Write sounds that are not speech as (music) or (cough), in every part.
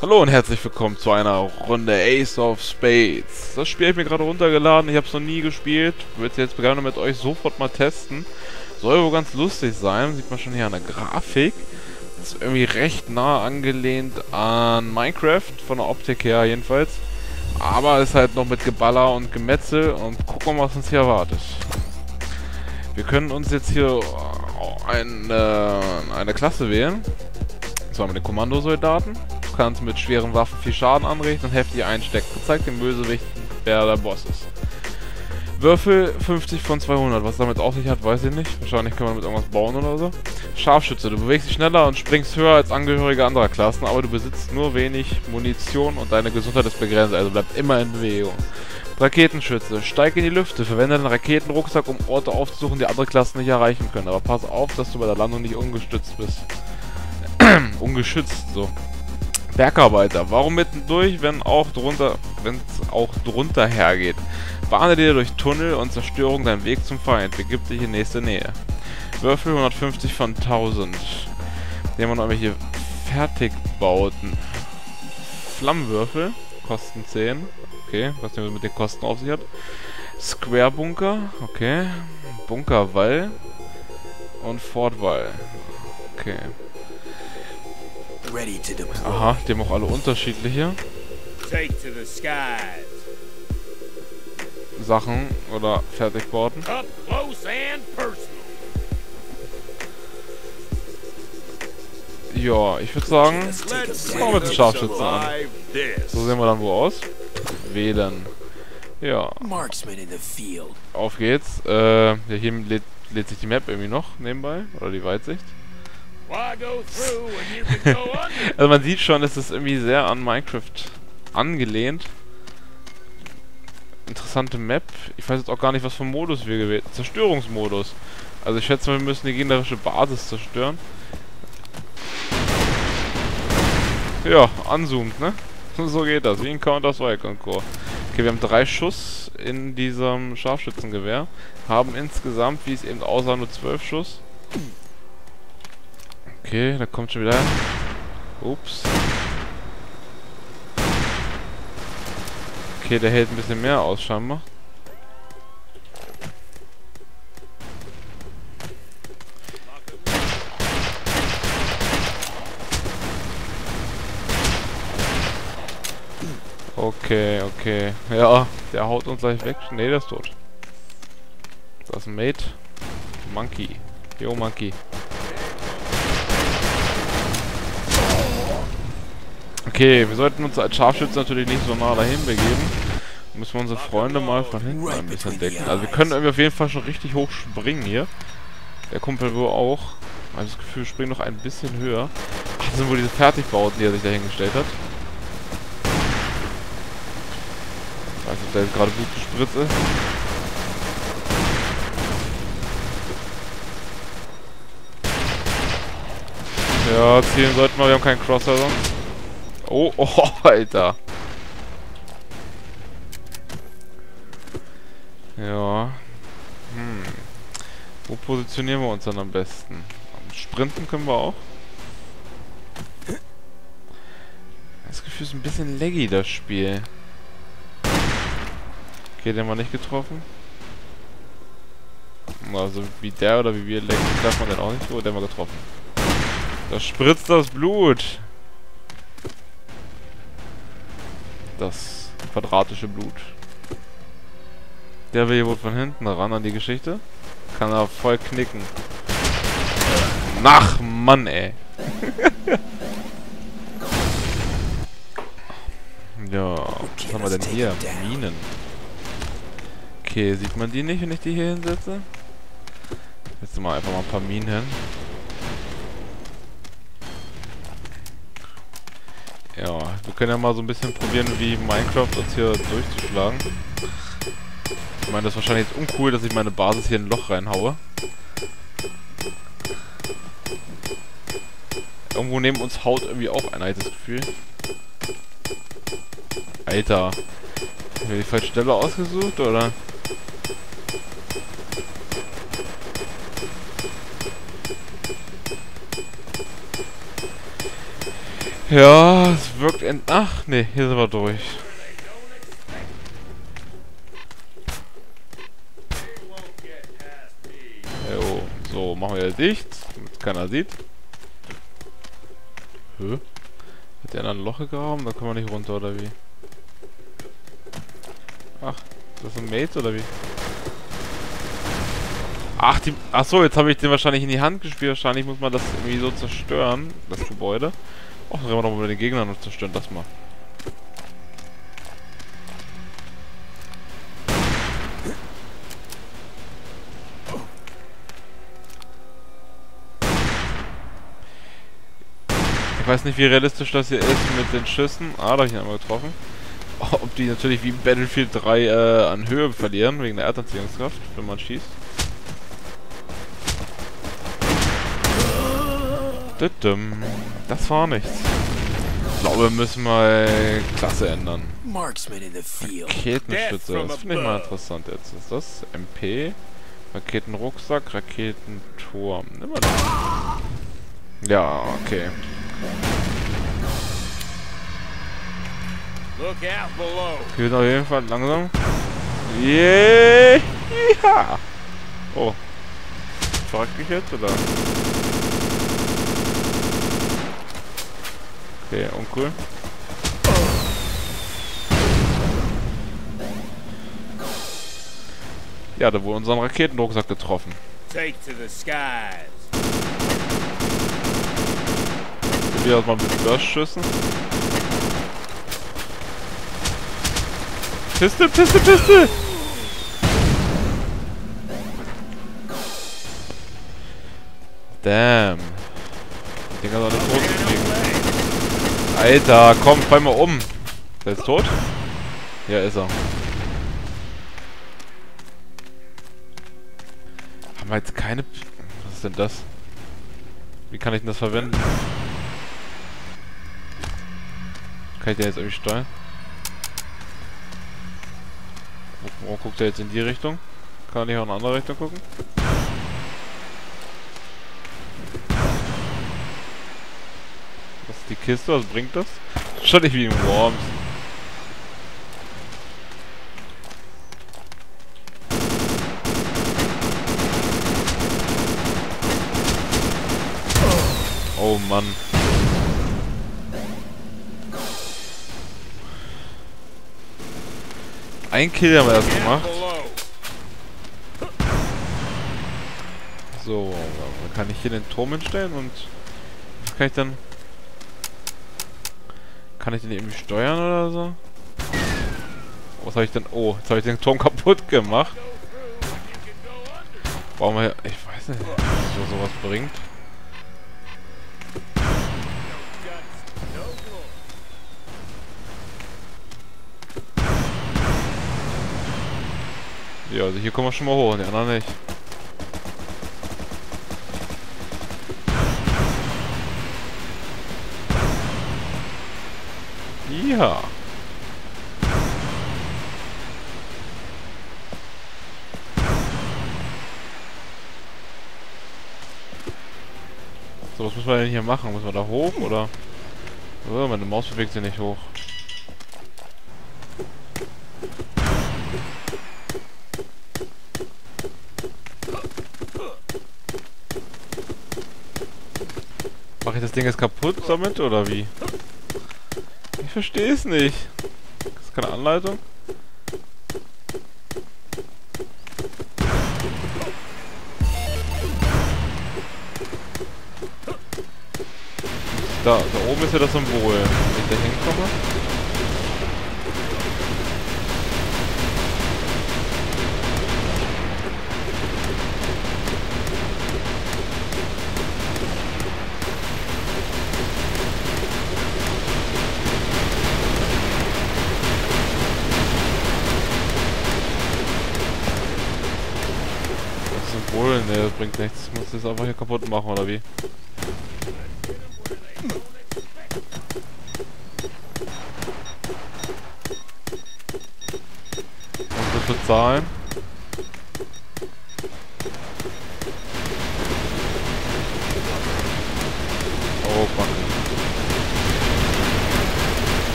Hallo und herzlich willkommen zu einer Runde Ace of Spades. Das Spiel habe ich mir gerade runtergeladen, ich habe es noch nie gespielt. Würde es jetzt gerne mit euch sofort mal testen. Soll wohl ganz lustig sein, sieht man schon hier an der Grafik. Ist irgendwie recht nah angelehnt an Minecraft, von der Optik her jedenfalls. Aber ist halt noch mit Geballer und Gemetzel und gucken wir mal, was uns hier erwartet. Wir können uns jetzt hier eine, eine Klasse wählen. Und zwar mit den Kommandosoldaten kannst mit schweren Waffen viel Schaden anrichten und heftig einstecken. Zeigt den Bösewichten, wer der Boss ist. Würfel 50 von 200. Was damit auf sich hat, weiß ich nicht. Wahrscheinlich kann man mit irgendwas bauen oder so. Scharfschütze. Du bewegst dich schneller und springst höher als Angehörige anderer Klassen, aber du besitzt nur wenig Munition und deine Gesundheit ist begrenzt, also bleibt immer in Bewegung. Raketenschütze. Steig in die Lüfte. Verwende den Raketenrucksack, um Orte aufzusuchen, die andere Klassen nicht erreichen können. Aber pass auf, dass du bei der Landung nicht ungestützt bist. (clears throat) Ungeschützt, so. Bergarbeiter. Warum mittendurch, wenn auch drunter, wenn es auch drunter hergeht? Bahne dir durch Tunnel und Zerstörung deinen Weg zum Feind. Begib dich in nächste Nähe. Würfel 150 von 1000. Nehmen wir noch irgendwelche Fertigbauten. Flammenwürfel. Kosten 10. Okay, was nehmen wir mit den Kosten auf sich hat. Square Bunker. Okay. Bunkerwall. Und Fortwall. Okay. Aha, die haben auch alle unterschiedliche Sachen oder Fertigbauten. Ja, ich würde sagen, fangen wir mit den Scharfschützen an. So sehen wir dann wo aus. Wählen. Ja. Auf geht's. Äh, hier lädt, lädt sich die Map irgendwie noch nebenbei. Oder die Weitsicht. (laughs) also man sieht schon, es ist irgendwie sehr an Minecraft angelehnt. Interessante Map. Ich weiß jetzt auch gar nicht, was für Modus wir gewählt haben. Zerstörungsmodus. Also ich schätze, wir müssen die gegnerische Basis zerstören. Ja, anzoomt, ne? (laughs) So geht das, wie in Counter-Strike und. Okay, wir haben drei Schuss in diesem Scharfschützengewehr. Haben insgesamt, wie es eben aussah, nur zwölf Schuss. Okay, da kommt schon wieder. Ups. Okay, der hält ein bisschen mehr aus, scheinbar. Okay, okay. Ja, der haut uns gleich weg. Ne, der ist tot. Das ist ein Mate. Monkey. Yo, Monkey. Okay, wir sollten uns als Scharfschütze natürlich nicht so nah dahin begeben. Müssen wir unsere Freunde mal von hinten ein bisschen decken. Also wir können irgendwie auf jeden Fall schon richtig hoch springen hier. Der Kumpel wohl auch. Ich habe das Gefühl, wir springen noch ein bisschen höher. Ach, das sind wohl diese Fertigbauten, die er sich da hingestellt hat. Ich weiß nicht, ob da jetzt gerade Blut gespritzt ist. Ja, zielen sollten wir, wir haben keinen Crosser sonst. Oh, oh, (laughs) Alter. Ja. Hm. Wo positionieren wir uns dann am besten? Sprinten können wir auch. Das Gefühl ist ein bisschen laggy, das Spiel. Okay, den haben wir nicht getroffen. Also wie der oder wie wir laggy, darf man den auch nicht. Oh, den haben wir getroffen. Da spritzt das Blut. Das quadratische Blut. Der will hier wohl von hinten ran an die Geschichte. Kann er voll knicken. Ach, Mann, ey. (laughs) ja, was haben wir denn hier? Minen. Okay, sieht man die nicht, wenn ich die hier hinsetze? Jetzt mal einfach mal ein paar Minen hin. Ja, wir können ja mal so ein bisschen probieren, wie Minecraft uns hier durchzuschlagen. Ich meine, das ist wahrscheinlich jetzt uncool, dass ich meine Basis hier in ein Loch reinhaue. Irgendwo neben uns haut irgendwie auch ein altes Gefühl. Alter. Habe ich die falsche Stelle ausgesucht, oder? Ja, wirkt in... Ach, nee, hier sind wir durch. Jo, so, machen wir dicht, damit keiner sieht. Hä? Hat der ein Loch gegraben? Da kommen wir nicht runter, oder wie? Ach, das ist ein Mate, oder wie? Ach, die, ach so, jetzt habe ich den wahrscheinlich in die Hand gespielt. Wahrscheinlich muss man das irgendwie so zerstören, das Gebäude. Ach, dann wir doch mal den Gegner noch zerstören, das mal. Ich weiß nicht, wie realistisch das hier ist mit den Schüssen. Ah, da habe ich ihn einmal getroffen. (laughs) Ob die natürlich wie Battlefield 3 äh, an Höhe verlieren, wegen der Erdanziehungskraft, wenn man schießt. Das war nichts. Ich glaube, wir müssen mal Klasse ändern. Raketenstütze, das finde ich mal interessant jetzt. Ist das MP? Raketenrucksack, Raketenturm. Nimm mal das. Ja, okay. Sind auf jeden Fall langsam. Yeah! Ja! Oh. Frag mich jetzt, oder? Okay, uncool. Ja, da wurde unseren Raketenrucksack getroffen. Take to the skies. Das mal mit Burstschüssen. Piste, Piste, Piste! Damn. Dinger sind alle tot fliegen. Alter, komm, fall mal um. Ist tot? Ja, ist er. Haben wir jetzt keine... Was ist denn das? Wie kann ich denn das verwenden? Kann ich den jetzt irgendwie steuern? Wo guckt er jetzt in die Richtung? Kann ich auch in eine andere Richtung gucken? Die Kiste? Was bringt das? Schon nicht wie im Worms. Oh Mann. Ein Kill haben wir erst gemacht. So, dann kann ich hier den Turm hinstellen und was kann ich dann kann ich den irgendwie steuern oder so? Was habe ich denn? Oh, jetzt habe ich den Turm (laughs) kaputt gemacht. Warum wir... Ich weiß nicht, was sowas bringt. Ja, also hier kommen wir schon mal hoch, die anderen nicht. Ja. So, was müssen wir denn hier machen? Müssen wir da hoch oder? Oh, meine Maus bewegt sich nicht hoch. Mache ich das Ding jetzt kaputt damit oder wie? Ich verstehe es nicht. Das ist keine Anleitung. Da, da oben ist ja das Symbol. Wenn ich da hinkomme. das bringt nichts. Ich muss das einfach hier kaputt machen, oder wie? Und das bezahlen. Oh, fuck.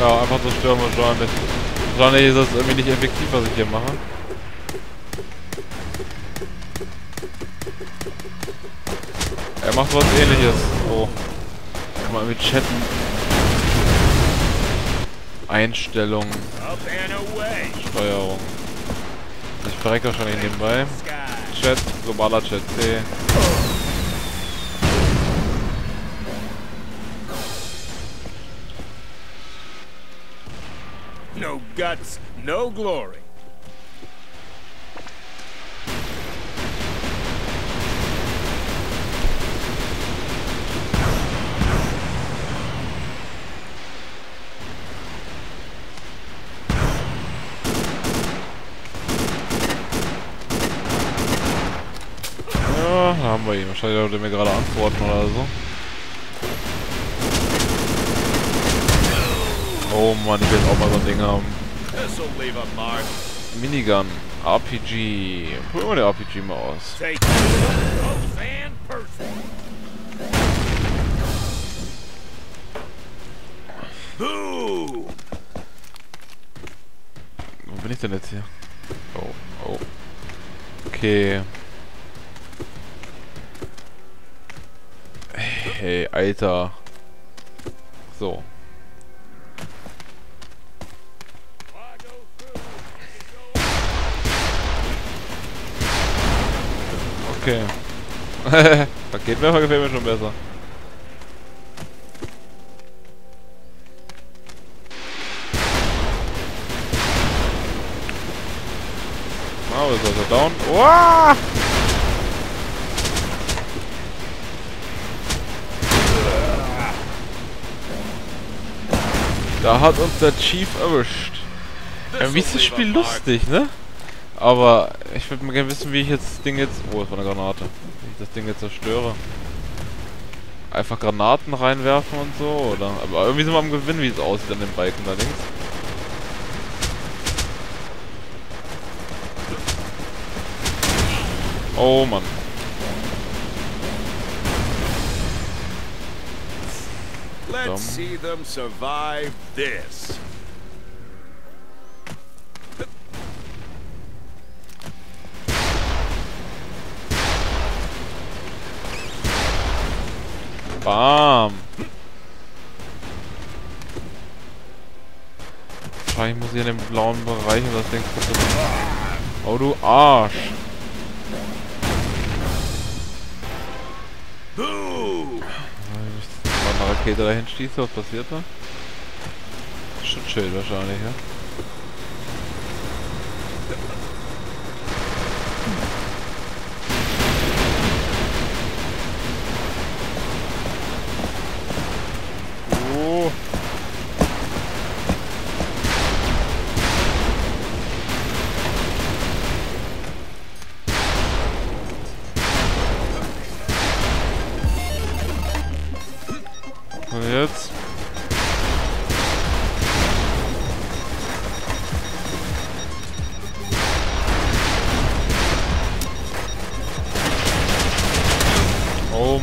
Ja, einfach so zerstören wahrscheinlich. Wahrscheinlich ist das irgendwie nicht effektiv, was ich hier mache. Er macht was ähnliches. Oh. Kann man mit chatten. Einstellungen. Steuerung. Ich verrecke wahrscheinlich nebenbei. Chat, globaler Chat C. guts, no glory. Wahrscheinlich wollte er mir gerade antworten oder so. Oh Mann, ich will auch mal so ein Ding haben. Minigun. RPG. Probieren wir den RPG mal aus. Wo bin ich denn jetzt hier? Oh, oh. Okay. Hey, Alter. So. Okay. (laughs) Paketwerfer gefällt mir schon besser. Was ist er down? Uah! Da hat uns der Chief erwischt. Ja, wie ist das Spiel lustig, ne? Aber ich würde mal gerne wissen, wie ich jetzt das Ding jetzt... Oh, es war eine Granate. Wie ich das Ding jetzt zerstöre. Einfach Granaten reinwerfen und so, oder? Aber irgendwie sind wir am Gewinn, wie es aussieht an den Balken da links. Oh Mann. Let's see them survive this. Bam. Wahrscheinlich muss ich in den blauen Bereich und das Ding kaputt. Oh du Arsch. Wenn ich mal eine Rakete dahin schieße, was passiert da? Schutzschild wahrscheinlich, ja?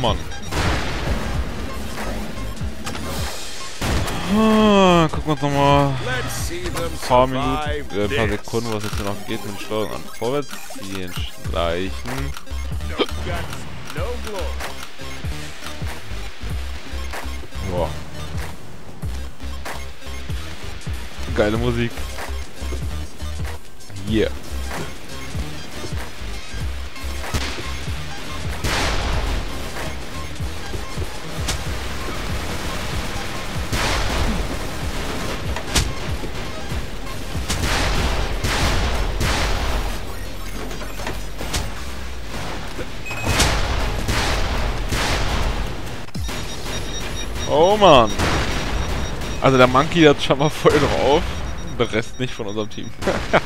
Mann. Ah, gucken wir uns nochmal ein paar Minuten, äh, ein paar. Sekunden, was jetzt hier noch geht mit Steuerung an. Vorwärts ziehen, schleichen. Boah. Geile Musik. Yeah. Oh Mann. Also der Monkey hat schon mal voll drauf. Der Rest nicht von unserem Team. (laughs)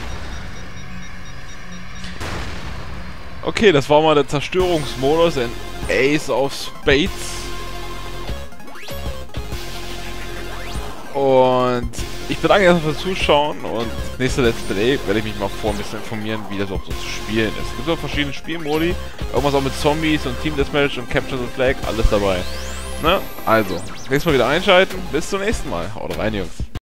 okay, das war mal der Zerstörungsmodus in Ace of Spades. Und ich bedanke mich erstmal fürs Zuschauen und nächste Let's Play werde ich mich mal vor ein bisschen informieren, wie das überhaupt so zu spielen ist. Es gibt auch verschiedene Spielmodi, irgendwas auch mit Zombies und Team Deathmatch und Capture the Flag, alles dabei. Ne? Also, nächstes Mal wieder einschalten. Bis zum nächsten Mal. Haut rein, Jungs.